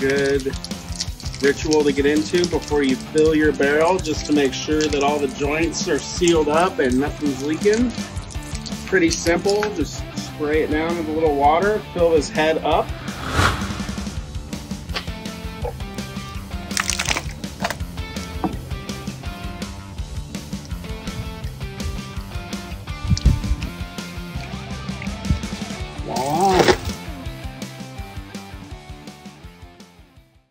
good ritual to get into before you fill your barrel just to make sure that all the joints are sealed up and nothing's leaking. Pretty simple, just spray it down with a little water, fill this head up,